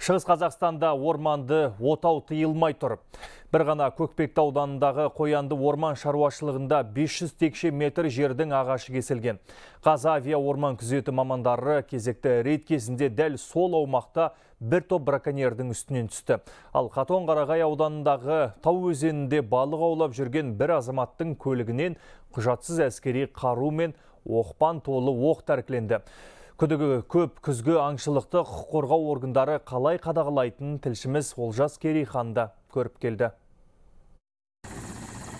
Шығыс Қазақстанда орманды отау тыйылмай тұр. Бір ғана Көкпекті ауданындағы қоянды орман шаруашылығында 500 текше метр жердің ағашы кесілген. Қазавия орман күзеті мамандары кезекті рейд кезінде дәл сол аумақта бір топ браконьердің үстінен түсті. Ал Қатон Қарағай ауданындағы Тау өзенінде балық аулап жүрген бір азаматтың көлігінен құжатсыз әскери қару мен оқпан толы оқ тәркіленді. Күдігі көп күзгі аңшылықты құқық қорғау органдары қалай қадағалайтынын тілшіміз Олжас Керейханда көріп келді.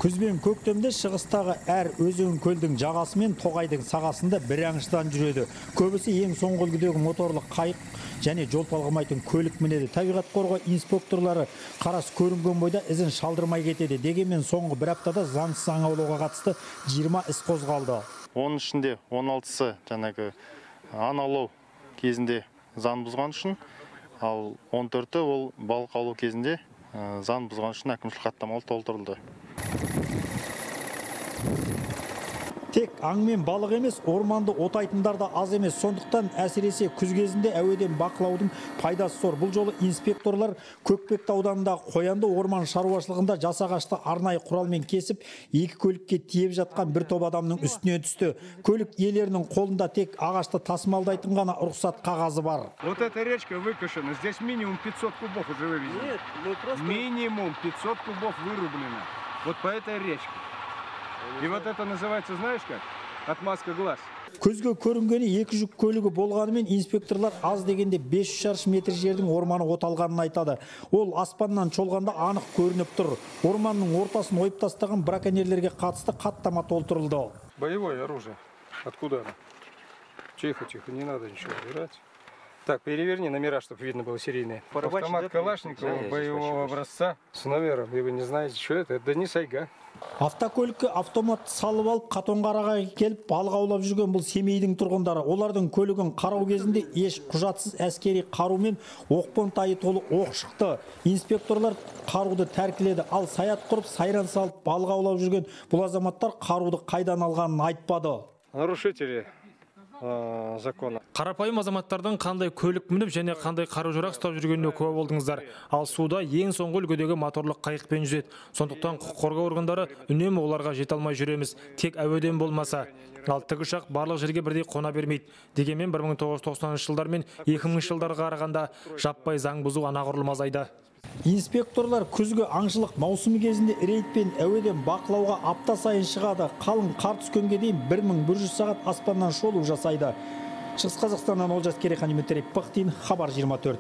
Күз бен көктемде шығыстағы әр өзен көлдің жағасы мен тоғайдың сағасында бір аңшыдан жүреді. Көбісі ең соңғы үлгідегі моторлы қайық және жол талғамайтын көлік мінеді. Табиғат қорғау инспекторлары қарас көрінген бойда ізін шалдырмай кетеді. Дегенмен соңғы бір аптада заңсыз аң аулауға қатысты 20 іс қозғалды. Оның ішінде 16-сы жаңағы аң аулау кезінде заң бұзған үшін ал 14-і ол балық аулау кезінде заң бұзған үшін әкімшілік хаттамалық толтырылды. Тек аң мен балық емес орманды отайтындар да аз емес. Сондықтан әсіресе күз кезінде әуеден бақылаудың пайдасы зор. Бұл жолы инспекторлар көкпекті ауданындағы қоянды орман шаруашылығында жасағашты арнайы құралмен кесіп екі көлікке тиеп жатқан бір топ адамның үстіне түсті. Көлік иелерінің қолында тек ағашты тасымалдайтын ғана рұқсат қағазы бар. Вот эта речка выкашена. Здесь минимум 500 кубов уже вывезено. Нет мы просто минимум 500 кубов вырублено. Вот по этой речке. И вот это называется, знаешь как? Отмазка глаз. көзге көрінгені екі жүк көлігі болғанымен инспекторлар аз дегенде 500 шаршы метр жердің орманы оталғанын айтады. Ол аспаннан шолғанда анық көрініп тұр. Орманның ортасын ойып тастаған браконьерлерге қатысты хаттама толтырылды. Боевое оружие. Откуда оно? Тихо тихо не надо ничего убирать так, переверни номера, чтобы видно было серийные. Автомат Калашникова боевого образца с номером. И вы не знаете, что это? Это Денис Айга. автокөлікке автомат салып алып қатонқарағай келіп балық аулап жүрген бұл семейдің тұрғындары олардың көлігін қарау кезінде еш құжатсыз әскери қару мен оқпен тайы толы оқ шықты инспекторлар қаруды тәркіледі ал саят құрып сайран салып балық аулап жүрген бұл азаматтар қаруды қайдан алғанын айтпады нарушители закона қарапайым азаматтардың қандай көлік мініп және қандай қару жарақ ұстап жүргеніне куә болдыңыздар. Ал суда ең соңғы үлгідегі моторлы қайықпен жүзеді. Сондықтан құқық қорғау органдары үнемі оларға жете алмай жүреміз. Тек әуеден болмаса. Ал тікұшақ барлық жерге бірдей қона бермейді. Дегенмен 1990 жылдар мен 2000 жылдарға қарағанда жаппай заң бұзу анағұрлым азайды. Инспекторлар күзгі аңшылық маусымы кезінде рейдпен әуеден бақылауға апта сайын шығады. Қалың қар түскенге дейін 1100 сағат аспаннан шолу жасайды. Шығыс қазақстаннан олжас керейхан дмитрий пыхтин хабар 24